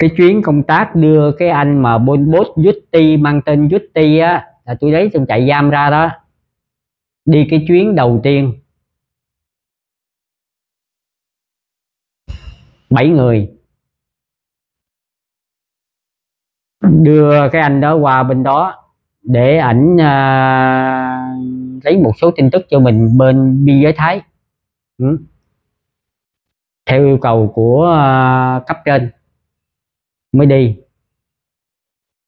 cái chuyến công tác đưa cái anh mà bôn bốt Yutti mang tên Yutti á là tôi lấy trong trại giam ra đó. Đi cái chuyến đầu tiên. Bảy người. Đưa cái anh đó qua bên đó để ảnh à, lấy một số tin tức cho mình bên biên giới Thái. Ừ. theo yêu cầu của à, cấp trên mới đi.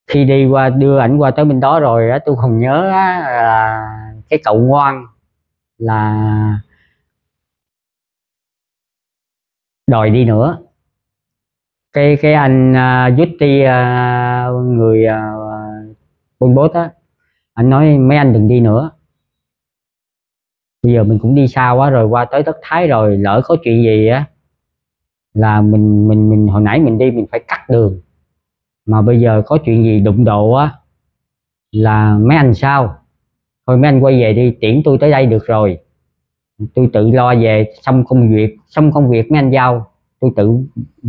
Khi đi qua đưa ảnh qua tới bên đó rồi á tôi còn nhớ á, là cái cậu ngoan là đòi đi nữa. Cái cái anh uh, uh, người uh, quân Pot á anh nói mấy anh đừng đi nữa. Bây giờ mình cũng đi xa quá rồi qua tới đất Thái rồi lỡ có chuyện gì á là mình mình mình hồi nãy mình đi mình phải cắt đường. Mà bây giờ có chuyện gì đụng độ á là mấy anh sao? Thôi mấy anh quay về đi tiễn tôi tới đây được rồi. Tôi tự lo về xong công việc xong công việc mấy anh giao tôi tự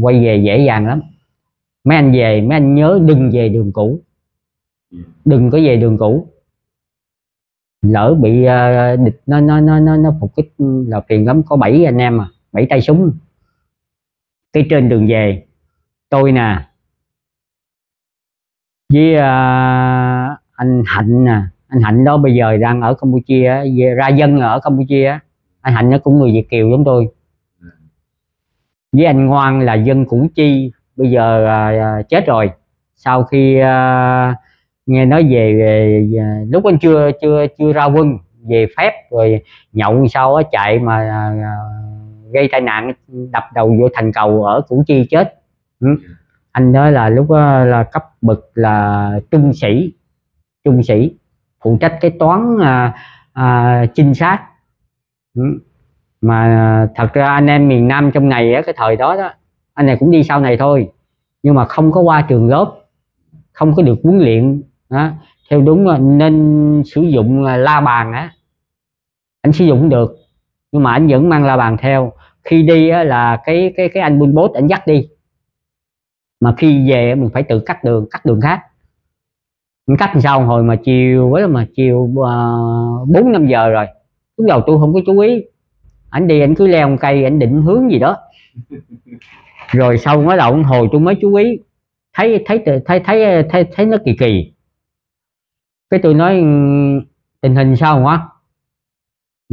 quay về dễ dàng lắm. Mấy anh về mấy anh nhớ đừng về đường cũ. Đừng có về đường cũ. Lỡ bị uh, địch nó nó nó nó nó phục kích là phiền lắm có bảy anh em à bảy tay súng. Cái trên đường về tôi nè với uh, anh hạnh nè. Anh hạnh đó bây giờ đang ở campuchia về ra dân ở campuchia anh hạnh nó cũng người việt kiều giống tôi. Với anh ngoan là dân củ chi bây giờ uh, chết rồi. Sau khi uh, nghe nói về, về, về lúc anh chưa chưa chưa ra quân về phép rồi nhậu sau á chạy mà uh, gây tai nạn đập đầu vô thành cầu ở củ chi chết ừ. anh đó là lúc đó là cấp bậc là trung sĩ trung sĩ phụ trách cái toán à, à, trinh sát ừ mà thật ra anh em miền Nam trong này á, cái thời đó đó anh này cũng đi sau này thôi nhưng mà không có qua trường lớp không có được huấn luyện đó. theo đúng nên sử dụng la bàn á anh sử dụng được nhưng mà anh vẫn mang la bàn theo khi đi á, là cái cái cái anh buôn bốt anh dắt đi mà khi về mình phải tự cắt đường cắt đường khác. Mình cắt sao hồi mà chiều với mà chiều à, bốn uh, năm giờ rồi lúc đầu tôi không có chú ý. Ảnh đi ảnh cứ leo một cây ảnh định hướng gì đó. Rồi sau mới đầu hồi tôi mới chú ý. Thấy thấy thấy thấy thấy, thấy nó kỳ kỳ. Cái tôi nói ừ, tình hình sao quá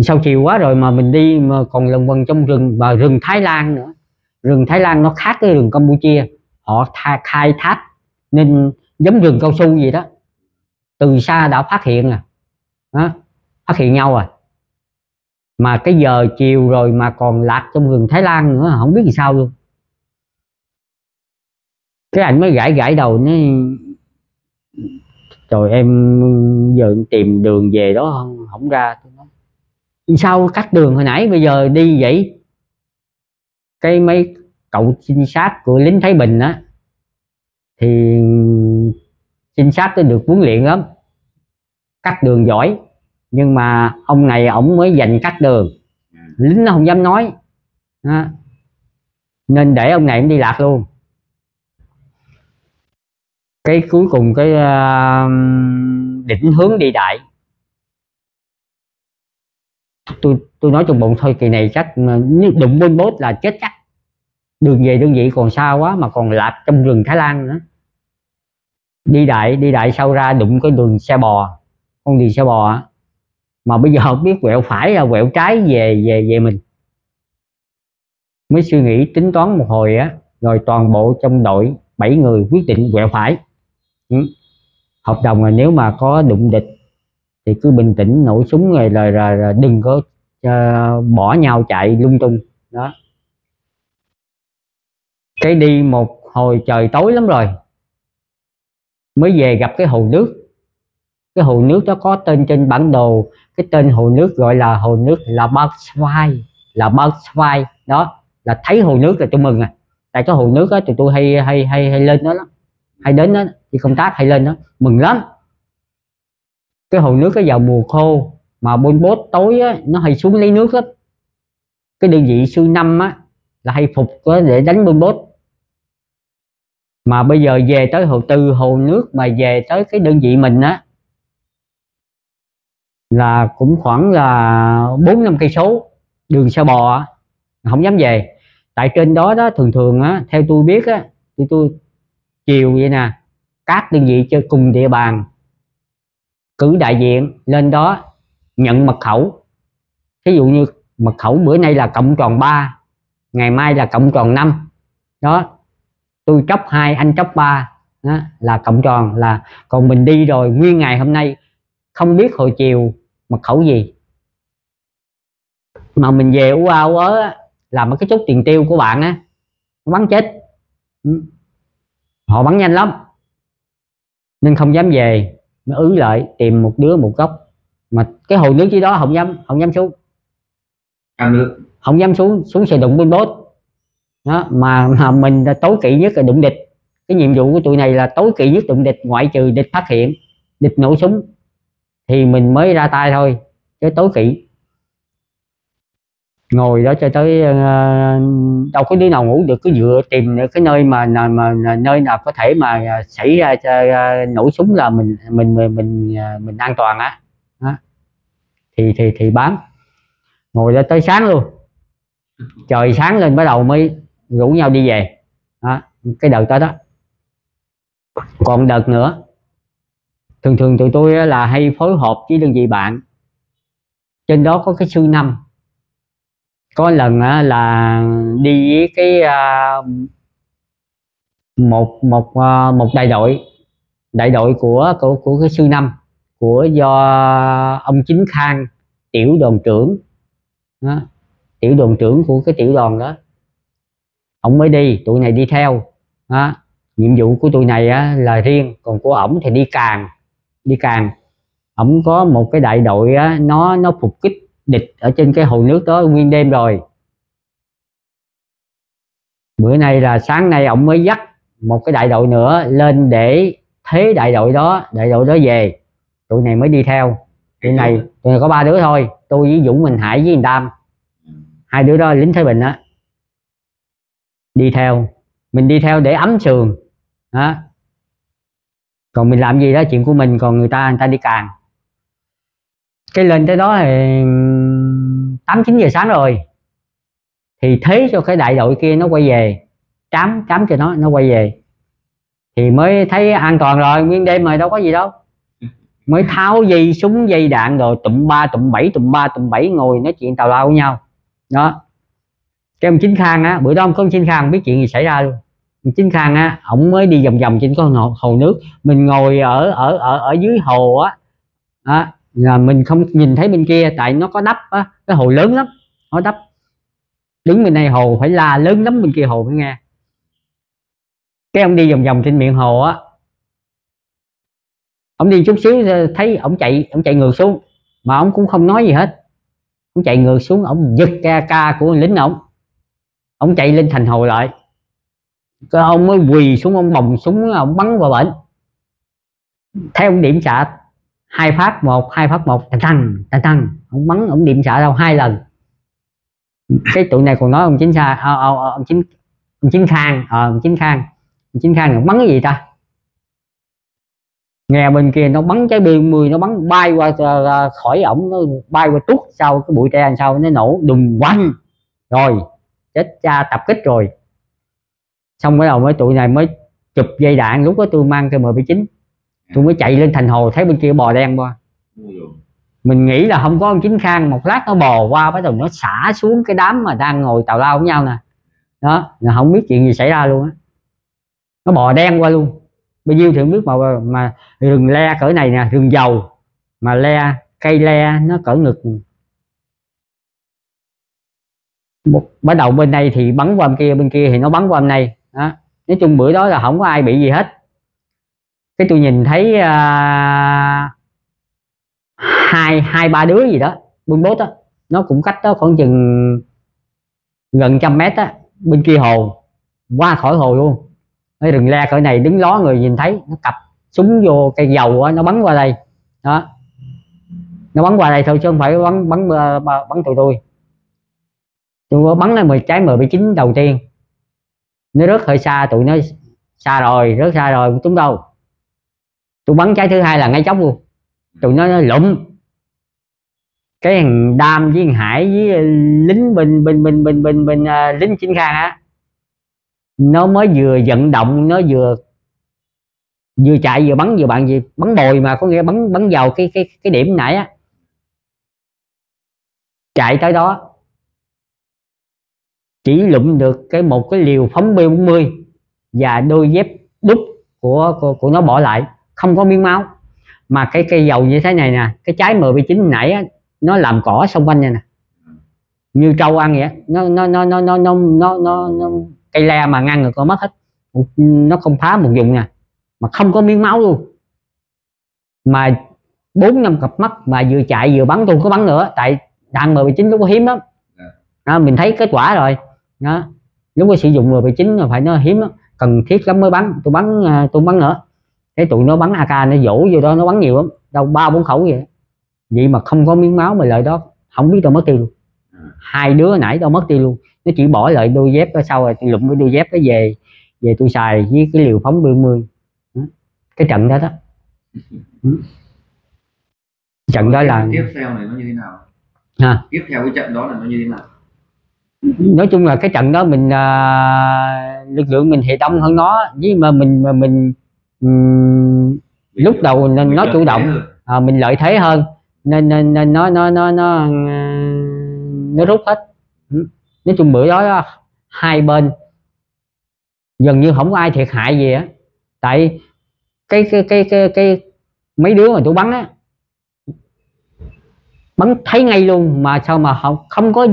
sau chiều quá rồi mà mình đi mà còn lần quần trong rừng và rừng Thái Lan nữa. Rừng Thái Lan nó khác cái rừng Campuchia họ tha, khai thác nên giống rừng cao su gì đó. Từ xa đã phát hiện à. Đó, phát hiện nhau à. Mà cái giờ chiều rồi mà còn lạc trong rừng Thái Lan nữa không biết làm sao luôn. Cái anh mới gãi gãi đầu nó rồi em giờ tìm đường về đó không, không ra. Sao cắt đường hồi nãy bây giờ đi vậy? Cái mấy cậu trinh sát của lính Thái Bình á thì trinh sát nó được huấn luyện lắm cắt đường giỏi. Nhưng mà ông này ổng mới dành cắt đường. Lính nó không dám nói. Đó. nên để ông này cũng đi lạc luôn. Cái cuối cùng cái uh, định hướng đi đại. Tôi tôi nói trong bụng thôi kỳ này chắc đụng bên bốt là chết chắc đường về đơn vị còn xa quá mà còn lạc trong rừng thái lan nữa. Đi đại đi đại sau ra đụng cái đường xe bò. Con đường xe bò mà bây giờ không biết quẹo phải là quẹo trái về về về mình. Mới suy nghĩ tính toán một hồi á rồi toàn bộ trong đội 7 người quyết định quẹo phải. Ừ. hợp đồng là nếu mà có đụng địch thì cứ bình tĩnh nổ súng rồi là, là, là đừng có uh, bỏ nhau chạy lung tung. Đó cái đi một hồi trời tối lắm rồi mới về gặp cái hồ nước. Cái hồ nước đó có tên trên bản đồ cái tên hồ nước gọi là hồ nước là Barsvai là Barsvai đó là thấy hồ nước là tôi mừng à. Tại cái hồ nước á thì tôi hay hay hay hay lên đó lắm. Hay đến đó đi công tác hay lên đó mừng lắm. Cái hồ nước cái vào mùa khô mà bôn bốt tối á, nó hay xuống lấy nước lắm. Cái đơn vị sư năm á là hay phục để đánh bôn bốt mà bây giờ về tới hồ từ hồ nước mà về tới cái đơn vị mình á, là cũng khoảng là bốn năm cây số đường xe bò không dám về. Tại trên đó đó thường thường á, theo tôi biết á, thì tôi chiều vậy nè, các đơn vị chơi cùng địa bàn, cử đại diện lên đó nhận mật khẩu. Ví dụ như mật khẩu bữa nay là cộng tròn 3 ngày mai là cộng tròn 5 đó tôi chấp hai anh chấp ba. Đó, là cộng tròn là còn mình đi rồi nguyên ngày hôm nay không biết hồi chiều mật khẩu gì. Mà mình về u ao ớ là mấy cái chút tiền tiêu của bạn á bắn chết. Ừ. họ bắn nhanh lắm. Nên không dám về nó ứ lại tìm một đứa một góc mà cái hồ nước dưới đó không dám không dám xuống. Không dám xuống xuống sẽ đụng bên bốt đó mà, mà mình là tối kỵ nhất là đụng địch. Cái nhiệm vụ của tụi này là tối kỵ nhất đụng địch ngoại trừ địch phát hiện địch nổ súng. Thì mình mới ra tay thôi chứ tối kỵ. Ngồi đó cho tới uh, đâu có đứa nào ngủ được cứ dựa tìm cái nơi mà, mà, mà nơi nào có thể mà ờ, xảy ra uh, nổ súng là mình mình mình mình, uh, mình an toàn á. Đó. thì thì thì bám. Ngồi đó tới sáng luôn. Trời sáng lên bắt đầu mới rủ nhau đi về. Đó, cái đợt đó đó. Còn đợt nữa thường thường tụi tôi là hay phối hợp với đơn vị bạn. Trên đó có cái sư năm. Có lần là đi với cái à, một một à, một đại đội. Đại đội của của, của cái sư năm của do ông chính khang tiểu đoàn trưởng. Đó, tiểu đoàn trưởng của cái tiểu đoàn đó ông mới đi tụi này đi theo. Đó. nhiệm vụ của tụi này á, là riêng còn của ổng thì đi càng đi càng. Ổng có một cái đại đội á, nó nó phục kích địch ở trên cái hồ nước đó nguyên đêm rồi. Bữa nay là sáng nay ổng mới dắt một cái đại đội nữa lên để thế đại đội đó đại đội đó về. Tụi này mới đi theo. Tụi này tụi này có ba đứa thôi tôi với dũng mình hải với tam hai đứa đó lính thái bình á đi theo. Mình đi theo để ấm sườn. Đó. Còn mình làm gì đó, chuyện của mình, còn người ta người ta đi càng. Cái lên tới đó thì tám chín giờ sáng rồi. Thì thế cho cái đại đội kia nó quay về. Trám trám cho nó nó quay về. Thì mới thấy an toàn rồi, nguyên đêm rồi, đâu có gì đâu. Mới tháo dây súng, dây đạn rồi tụm ba, tụm bảy, tụm ba, tụm bảy ngồi nói chuyện tào lao với nhau. Đó cái ông chính khang á bữa đó ông có ông chính khang biết chuyện gì xảy ra luôn. Ông chính khang á ổng mới đi vòng vòng trên con hồ, hồ nước. Mình ngồi ở ở ở ở dưới hồ á đó, là mình không nhìn thấy bên kia tại nó có đắp á cái hồ lớn lắm nó đắp. Đứng bên này hồ phải la lớn lắm bên kia hồ mới nghe. Cái ông đi vòng vòng trên miệng hồ á ông đi chút xíu ờ, thấy ông chạy ông chạy ngược xuống. Mà ông cũng không nói gì hết. Ông chạy ngược xuống ông giật ca ca của lính ông ông chạy lên thành hồ lại. Cái ông mới quỳ xuống ông bồng súng ông bắn vào bệnh theo ông điểm xạ hai phát một hai phát một tăng tăng tăng. Ông bắn ông điểm xạ đâu hai lần. Cái tụi này còn nói ông chính xa à, à, ông chính ông chính khang à, ông chính khang. Ông chính khang ông bắn cái gì ta? Nghe bên kia nó bắn trái biên mười nó bắn bay qua ờ, ờ, khỏi ổng nó bay qua tuốt sau cái bụi tre sau nó nổ đùng quanh. Rồi chết cha tập kích rồi. Xong bắt đầu mới tụi này mới chụp dây đạn lúc đó tôi mang cái mp9 tôi mới chạy lên thành hồ thấy bên kia bò đen qua. Mình nghĩ là không có ông chính khang một lát nó bò qua bắt đầu nó xả xuống cái đám mà đang ngồi tàu lao với nhau nè. Đó là không biết chuyện gì xảy ra luôn á. Nó bò đen qua luôn. Bao nhiêu thì không biết mà mà rừng le cỡ này nè rừng dầu. Mà le cây le nó cỡ ngực một bắt đầu bên đây thì bắn qua bên kia bên kia thì nó bắn qua bên này. Đó. nói chung bữa đó là không có ai bị gì hết. Cái tôi nhìn thấy uh, hai hai ba đứa gì đó buôn bốt đó nó cũng cách đó khoảng chừng gần trăm mét á bên kia hồ qua khỏi hồ luôn. Cái rừng le cỡ này đứng ló người nhìn thấy nó cặp súng vô cây dầu á nó bắn qua đây. Đó. Nó bắn qua đây thôi chứ không phải bắn bắn bắn, bắn tụi tôi tôi có bắn lên 10 trái 19 đầu tiên. Nó rất hơi xa tụi nó xa rồi rất xa rồi chúng trúng đâu? Tôi bắn trái thứ hai là ngay chốc luôn. Tụi nó, nó lụm. Cái thằng đam với thằng hải với ờ, lính bình bình bình bình bình bình à, ờ, lính chính khang á nó mới vừa vận động nó vừa vừa chạy vừa bắn vừa bạn gì bắn bồi mà có nghĩa bắn bắn vào cái cái cái điểm nãy á. Chạy tới đó chỉ lụm được cái một cái liều phóng b 40 và đôi dép đúc của, của của nó bỏ lại không có miếng máu. Mà cái cây dầu như thế này nè cái trái MB9 nãy á, nó làm cỏ xung quanh này nè. Như trâu ăn vậy nó nó nó nó nó nó nó, nó, nó cây le mà ngăn rồi con mất hết. Nó không phá một vùng nè mà không có miếng máu luôn. Mà bốn năm cặp mắt mà vừa chạy vừa bắn tôi có bắn nữa tại đạn M19 lúc có hiếm lắm. Đó, mình thấy kết quả rồi đó. Lúc có sử dụng M19 là phải nó hiếm lắm cần thiết lắm mới bắn. Tôi bắn à, tôi bắn nữa. Cái tụi nó bắn AK nó dỗ vô đó nó bắn nhiều lắm. Đâu ba bốn khẩu vậy. Vậy mà không có miếng máu mà lợi đó không biết đâu mất tiêu luôn. Hai đứa nãy đâu mất tiêu luôn. Nó chỉ bỏ lại đôi dép ở sau rồi lụm cái đôi dép cái về về tôi xài với cái liều phóng 40 cái trận đó đó. Trận đó là tiếp theo này nó như thế nào? Ha tiếp theo cái trận đó là nó như thế nào nói chung là cái trận đó mình à, lực lượng mình thì đông hơn nó với mà mình mà mình ừm, lúc đầu nên nó chủ động à, mình lợi thế hơn. Nên nên, nên nó nó nó nó nó rút hết. Nói chung bữa đó hai bên gần như không có ai thiệt hại gì á. Tại cái cái cái cái cái mấy đứa mà tôi bắn á bắn thấy ngay luôn mà sao mà không không có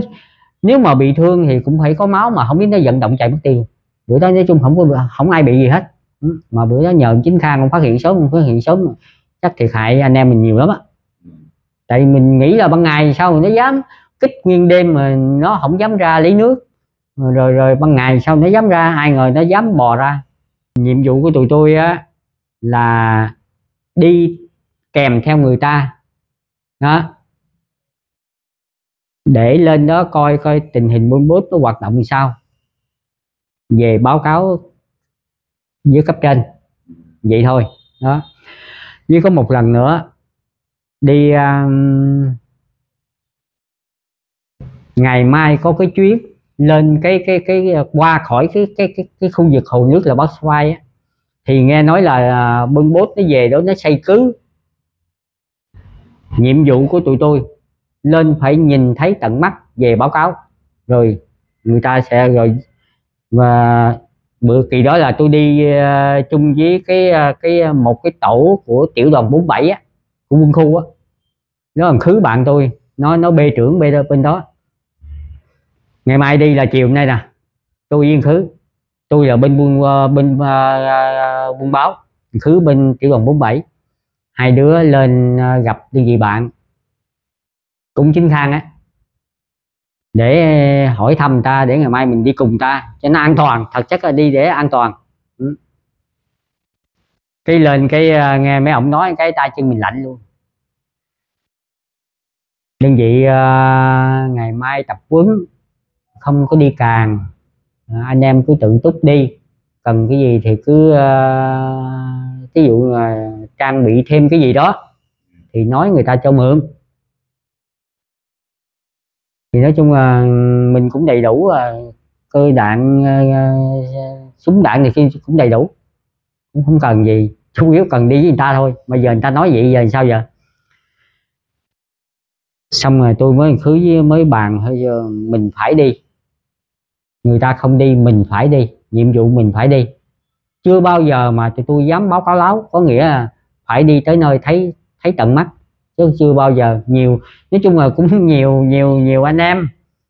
nếu mà bị thương thì cũng phải có máu mà không biết nó vận động chạy mất tiêu. Bữa đó nói chung không có không ai bị gì hết. Ừ, mà bữa đó nhờ chính khang không phát hiện sớm không phát hiện sớm. Chắc thiệt hại anh em mình nhiều lắm á. Tại mình nghĩ là ban ngày sao nó dám kích nguyên đêm mà nó không dám ra lấy nước. Rồi rồi, rồi ban ngày sau nó dám ra ai ngờ nó dám bò ra. Nhiệm vụ của tụi tôi á là đi kèm theo người ta. Đó để lên đó coi coi tình hình buôn bút nó hoạt động như sao. Về báo cáo với cấp trên. Vậy thôi. Đó. Với có một lần nữa đi um, ngày mai có cái chuyến lên cái cái cái qua khỏi cái cái cái, cái khu vực hồ nước là Bắc Xoay á. Thì nghe nói là à, bưng bốt nó về đó nó xây cứ. Nhiệm vụ của tụi tôi lên phải nhìn thấy tận mắt về báo cáo. Rồi người ta sẽ rồi và bữa kỳ đó là tôi đi uh, chung với cái ờ, cái ờ, một cái tổ của tiểu đoàn 47 á của quân khu á. Nó là khứ bạn tôi nó nó bê trưởng bê bên đó. Ngày mai đi là chiều nay nè tôi yên khứ. Tôi là bên buôn bên uh, buôn báo khứ bên tiểu đoàn 47 hai đứa lên gặp đơn vị bạn cũng chính khang á. Để ờ, hỏi thăm ta để ngày mai mình đi cùng ta. Cho nó an toàn thật chất là đi để an toàn. Ừ. cái lên cái ờ, nghe mấy ông nói cái tay chân mình lạnh luôn. Đơn vị ờ, ngày mai tập quấn không có đi càng. À, anh em cứ tự túc đi. Cần cái gì thì cứ uh, ví dụ là trang bị thêm cái gì đó thì nói người ta cho mượn thì nói chung là mình cũng đầy đủ à, cơ đạn à, súng đạn thì khi cũng đầy đủ. Cũng không cần gì chủ yếu cần đi với người ta thôi. Bây giờ người ta nói vậy giờ sao giờ? Xong rồi tôi mới khứ với mới bàn thôi giờ mình phải đi. Người ta không đi mình phải đi. Nhiệm vụ mình phải đi. Chưa bao giờ mà tụi tôi dám báo cáo láo có nghĩa là phải đi tới nơi thấy thấy tận mắt chứ chưa bao giờ nhiều. Nói chung là cũng nhiều nhiều nhiều anh em.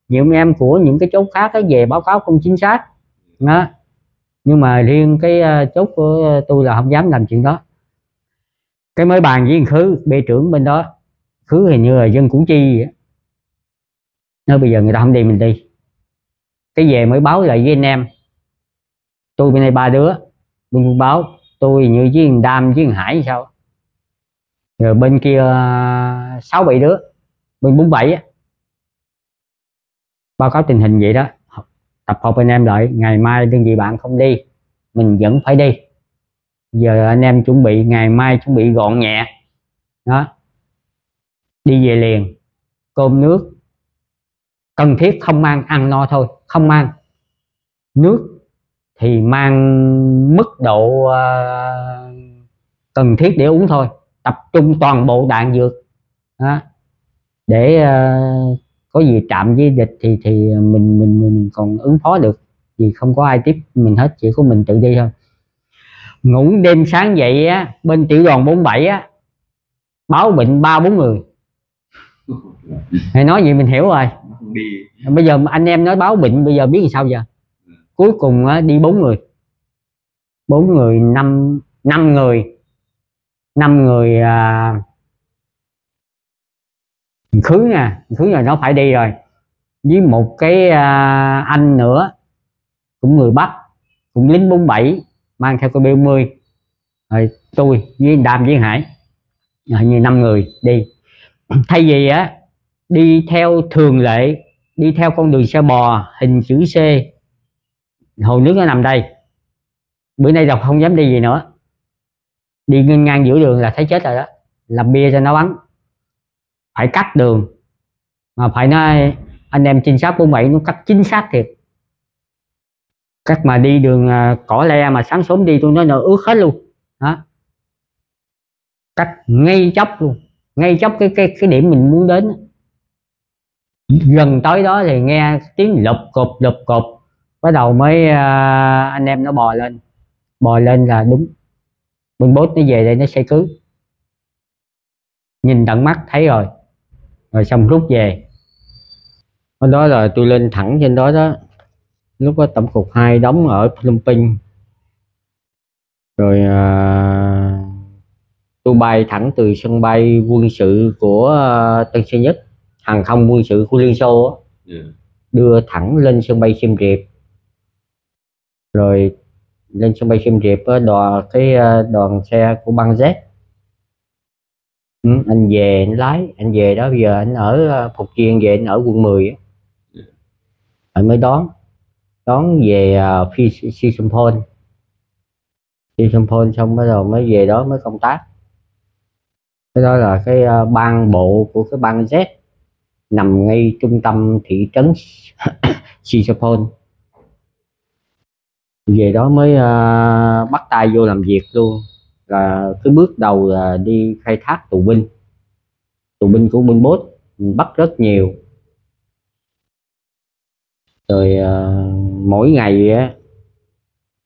Nhiều anh em của những cái chốt khác cái về báo cáo không chính xác. Đó. Nhưng mà riêng cái ờ, chốt của ờ, tôi là không dám làm chuyện đó. Cái mới bàn với khứ, bê trưởng bên đó. Khứ hình như là dân củ chi vậy nói bây giờ người ta không đi mình đi. Cái về mới báo lại với anh em. Tôi bên đây ba đứa. Bên báo, tôi như với thằng đam với thằng hải sao rồi bên kia à, sáu bảy đứa bên bốn bảy báo cáo tình hình vậy đó tập hợp anh em lại ngày mai đơn vị bạn không đi mình vẫn phải đi. Giờ anh em chuẩn bị ngày mai chuẩn bị gọn nhẹ đó. Đi về liền cơm nước cần thiết không mang ăn no thôi không mang. Nước thì mang mức độ uh, cần thiết để uống thôi tập trung toàn bộ đạn dược đó. để uh, có gì chạm với địch thì thì mình mình mình còn ứng phó được vì không có ai tiếp mình hết chỉ có mình tự đi thôi. Ngủ đêm sáng dậy á bên tiểu đoàn 47 á báo bệnh ba bốn người. Hay nói gì mình hiểu rồi. Bây giờ anh em nói báo bệnh bây giờ biết làm sao giờ? Cuối cùng á, đi bốn người. Bốn người năm năm người năm người à, khứ nè khứ rồi nó phải đi rồi. Với một cái à, anh nữa cũng người bắc cũng lính 47 mang theo cái b 10 rồi tôi với đàm với hải rồi như năm người đi. Thay vì á đi theo thường lệ đi theo con đường xe bò hình chữ C. Hồ nước nó nằm đây. Bữa nay đọc không dám đi gì nữa đi ngang ngang giữa đường là thấy chết rồi đó. Làm bia cho nó bắn. Phải cắt đường. Mà phải nói anh em trinh sát 47 nó cắt chính xác thiệt. Cắt mà đi đường à, cỏ le mà sáng sớm đi tôi nói nó ướt hết luôn. Đó. Cắt ngay chốc luôn. Ngay chốc cái cái cái điểm mình muốn đến. Gần tới đó thì nghe tiếng lụp cộp lụp cộp. Bắt đầu mới uh, anh em nó bò lên. Bò lên là đúng bên bốt nó về đây nó sẽ cứu nhìn tận mắt thấy rồi. Rồi xong rút về. Hôm đó là tôi lên thẳng trên đó đó. Lúc đó tổng cục 2 đóng ở Phnom Penh. Rồi à, tôi bay thẳng từ sân bay quân sự của à, Tân Sơn Nhất hàng không quân sự của Liên Xô á, Dạ. đưa thẳng lên sân bay Siem Reap. Rồi lên sân bay Siem Reap á, đoàn cái ờ, đoàn xe của băng Z. Ừ, anh về anh lái anh về đó bây giờ anh ở ờ, Phục Viên về anh ở quận 10 anh mới đón đón về uh, Phi Si Sampol xong bắt đầu mới về đó mới công tác. Cái đó là cái à, ban bộ của cái bang Z nằm ngay trung tâm thị trấn Sisapol về đó mới à, bắt tay vô làm việc luôn. Là cái bước đầu là đi khai thác tù binh. Tù binh của binh bốt mình bắt rất nhiều. Rồi à, mỗi ngày á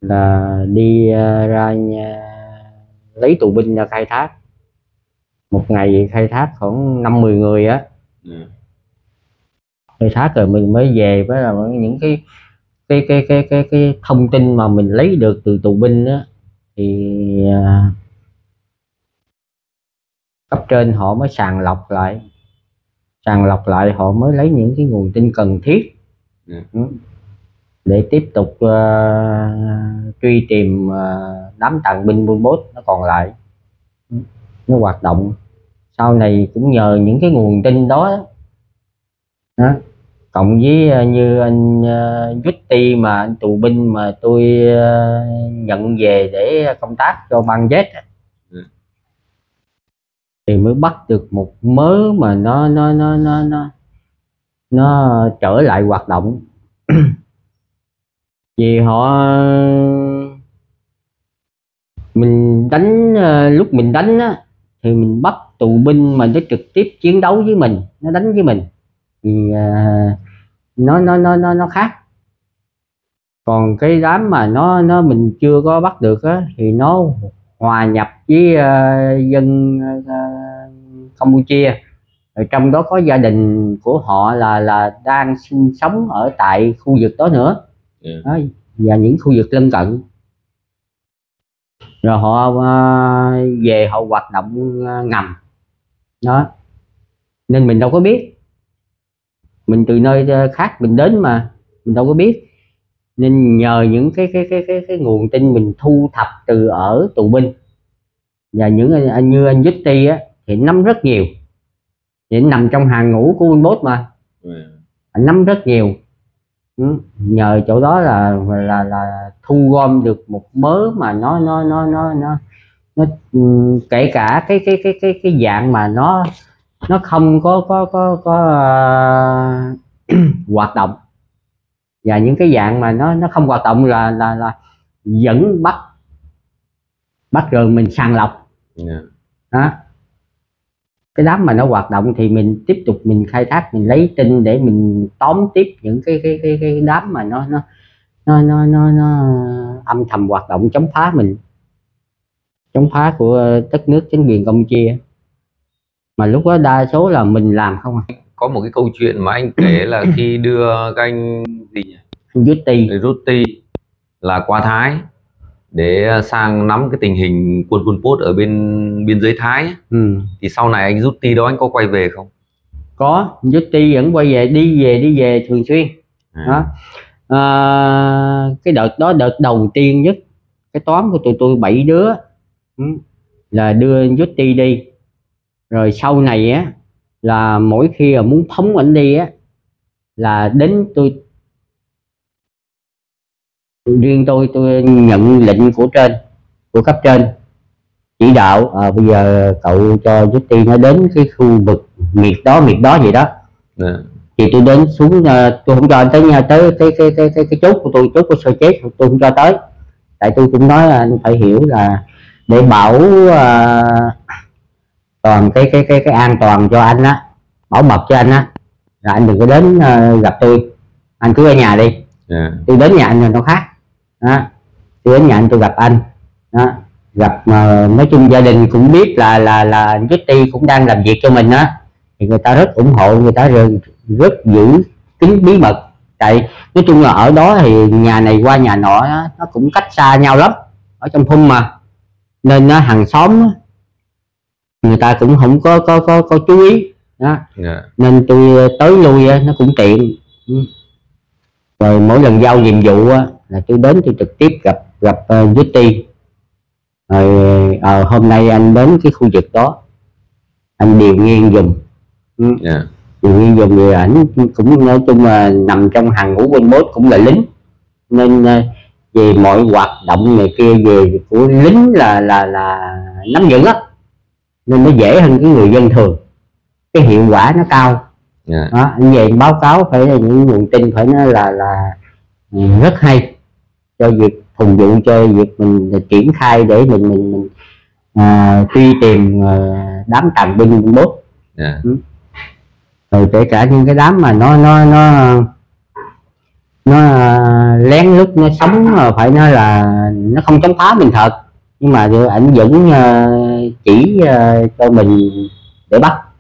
là đi à, ra nhà, lấy tù binh ra khai thác. Một ngày khai thác khoảng năm mười người á. Dạ. khai thác rồi mình mới về với là những cái cái cái cái cái cái thông tin mà mình lấy được từ tù binh á thì à, cấp trên họ mới sàng lọc lại sàng lọc lại họ mới lấy những cái nguồn tin cần thiết Ừ. Ừ. để tiếp tục à, truy tìm à, đám tàn binh buôn bốt nó còn lại Ừ. nó hoạt động sau này cũng nhờ những cái nguồn tin đó đó cộng với ờ, như anh uh, Yutti mà anh tù binh mà tôi ờ, nhận về để công tác cho băng Z á. Ừ. thì mới bắt được một mớ mà nó nó nó nó nó nó trở lại hoạt động vì họ mình đánh ờ, lúc mình đánh á thì mình bắt tù binh mà nó trực tiếp chiến đấu với mình nó đánh với mình thì à, nó nó nó nó nó khác. Còn cái đám mà nó nó mình chưa có bắt được á thì nó hòa nhập với à, dân à, Campuchia. Rồi trong đó có gia đình của họ là là đang sinh sống ở tại khu vực đó nữa. Dạ. đó, và những khu vực lân cận. Rồi họ à, về họ hoạt động à, ngầm. Đó. Nên mình đâu có biết mình từ nơi à, khác mình đến mà mình đâu có biết nên nhờ những cái cái cái cái, cái nguồn tin mình thu thập từ ở tù binh và những anh, anh như anh Yutti á thì nắm rất nhiều thì nằm trong hàng ngũ của Winbot mà Dạ. anh nắm rất nhiều ừ. nhờ chỗ đó là là là thu gom được một mớ mà nó nó nó nó nó nó ừ, kể cả cái cái cái cái cái dạng mà nó nó không có có có có uh, hoạt động. Và những cái dạng mà nó nó không hoạt động là là là vẫn bắt bắt rồi mình sàng lọc. Dạ. đó cái đám mà nó hoạt động thì mình tiếp tục mình khai thác mình lấy tin để mình tóm tiếp những cái cái cái, cái đám mà nó nó nó nó nó, nó âm thầm hoạt động chống phá mình. Chống phá của đất nước chính quyền campuchia mà lúc đó đa số là mình làm không à. Có một cái câu chuyện mà anh kể là khi đưa các anh gì nhỉ? Yuti Ruti là qua Thái để sang nắm cái tình hình quân Pol Pot ở bên biên giới Thái. Ừ. thì sau này anh rút ti đó anh có quay về không? có. Yuti vẫn quay về đi về đi về thường xuyên. À, đó. À, cái đợt đó đợt đầu tiên nhất cái toán của tụi tôi bảy đứa ừ, là đưa Yuti đi rồi sau này á là mỗi khi mà muốn phóng ảnh đi á là đến tôi riêng tôi tôi nhận lệnh của trên của cấp trên chỉ đạo à, bây giờ cậu cho Yuti nó đến cái khu vực miệt đó miệt đó gì đó dạ. thì tôi đến xuống uh, tôi không cho anh tới nha tới cái cái cái cái, cái chốt của tôi chốt của sơ chết tôi không cho tới tại tôi cũng nói là anh phải hiểu là để bảo uh, toàn cái cái cái cái an toàn cho anh á bảo mật cho anh á là anh đừng có đến uh, gặp tôi. Anh cứ ở nhà đi. Dạ. tôi đến nhà anh là nó khác. Đó. tôi đến nhà anh tôi gặp anh. Đó. gặp mà nói chung gia đình cũng biết là là là Jetty cũng đang làm việc cho mình á. Thì người ta rất ủng hộ người ta rất, rất giữ kín bí mật. Tại nói chung là ở đó thì nhà này qua nhà nọ nó cũng cách xa nhau lắm. Ở trong thôn mà. Nên nó hàng xóm người ta cũng không có có có, có chú ý. Đó. Dạ. nên tôi tới lui nó cũng tiện. Ừ. rồi mỗi lần giao nhiệm vụ là tôi đến tôi trực tiếp gặp gặp uh, Yuti rồi ờ, hôm nay anh đến cái khu vực đó. Anh điều nghiên dùm. Ừ, Dạ. điều nghiên dùm thì ảnh cũng nói chung là nằm trong hàng ngũ bên bốt cũng là lính. Nên ờ, về mọi hoạt động này kia về của lính là là là nắm vững á nên nó dễ hơn cái người dân thường. Cái hiệu quả nó cao. Dạ. đó, về báo cáo phải là những nguồn tin phải nói là là ừ, rất hay cho việc phục vụ cho việc mình triển khai để mình mình, mình à, truy tìm à, đám tàn binh bốt. Dạ. rồi kể cả những cái đám mà nó nó nó nó à, lén lút nó sống à, phải nói là nó không chống phá mình thật. Nhưng mà ảnh vẫn à, chỉ ờ, cho mình để bắt.